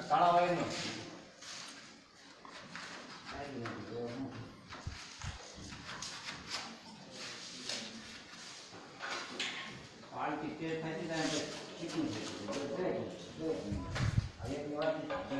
આ કાળા વાયરનો. પાલટી તેજ થાય છે ને ચીકણું થઈ જાય. એક વાર બે